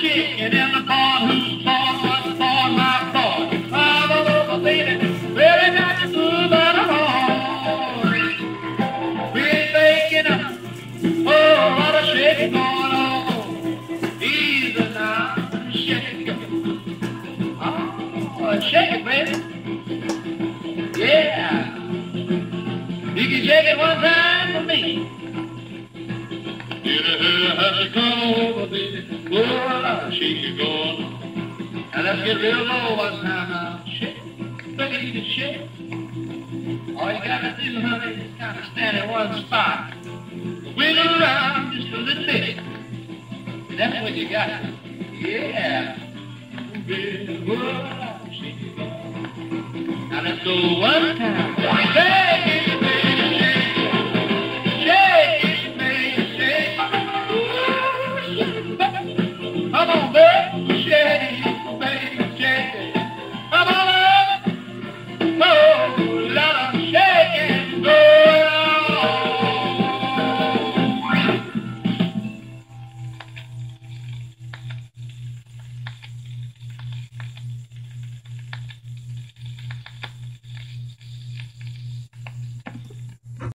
chicken in the barn who's born was born my boy. Five over my baby, very not to move on. We ain't making a whole lot of shaking going on. He's a nice shaker. Oh, a shaker, baby. Yeah. You can shake it one time. Shake it going. Now let's get real low one time now. Shake. Look at you can shake. All you gotta do, honey, is kind of stand in one spot. Wiggle around just a little bit. That's what you got. Yeah. Now let's go one time.